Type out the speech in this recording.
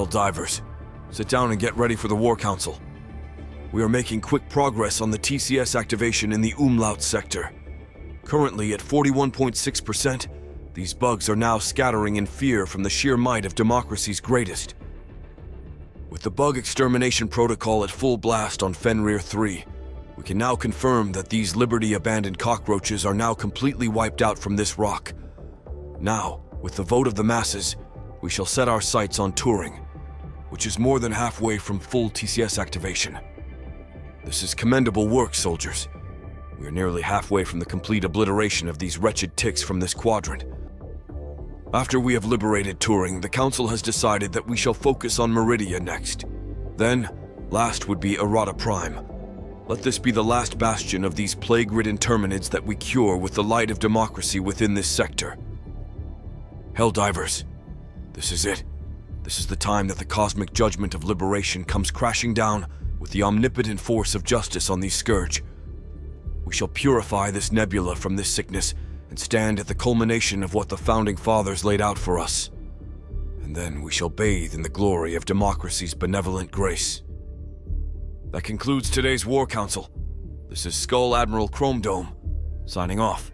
Helldivers, sit down and get ready for the War Council. We are making quick progress on the TCS activation in the Umlaut sector. Currently at 41.6%, these bugs are now scattering in fear from the sheer might of democracy's greatest. With the bug extermination protocol at full blast on Fenrir 3, we can now confirm that these Liberty abandoned cockroaches are now completely wiped out from this rock. Now, with the vote of the masses, we shall set our sights on Turing, which is more than halfway from full TCS activation. This is commendable work, soldiers. We are nearly halfway from the complete obliteration of these wretched ticks from this quadrant. After we have liberated Turing, the Council has decided that we shall focus on Meridia next. Then, last would be Erata Prime. Let this be the last bastion of these plague-ridden terminids that we cure with the light of democracy within this sector. Helldivers, this is it. This is the time that the cosmic judgment of liberation comes crashing down with the omnipotent force of justice on these scourge. We shall purify this nebula from this sickness and stand at the culmination of what the Founding Fathers laid out for us. And then we shall bathe in the glory of democracy's benevolent grace. That concludes today's War Council. This is Skull Admiral Chrome Dome, signing off.